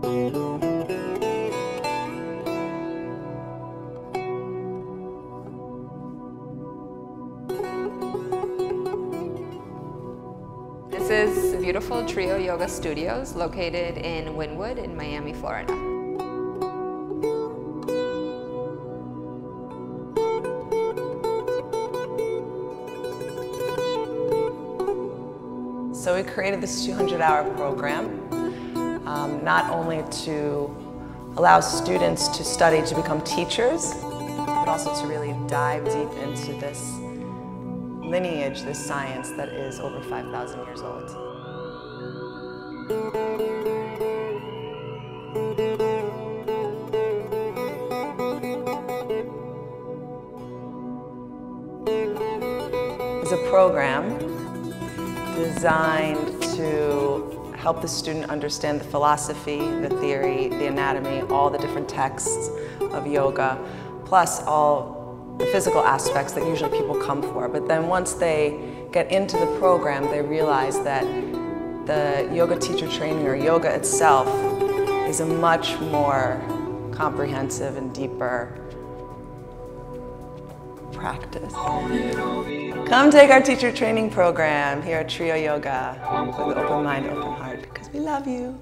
This is beautiful Trio Yoga Studios located in Wynwood in Miami, Florida. So we created this 200-hour program um, not only to allow students to study to become teachers, but also to really dive deep into this lineage, this science that is over 5,000 years old. It's a program designed to help the student understand the philosophy, the theory, the anatomy, all the different texts of yoga, plus all the physical aspects that usually people come for. But then once they get into the program, they realize that the yoga teacher training or yoga itself is a much more comprehensive and deeper practice. Come take our teacher training program here at Trio Yoga with open mind, open heart because we love you.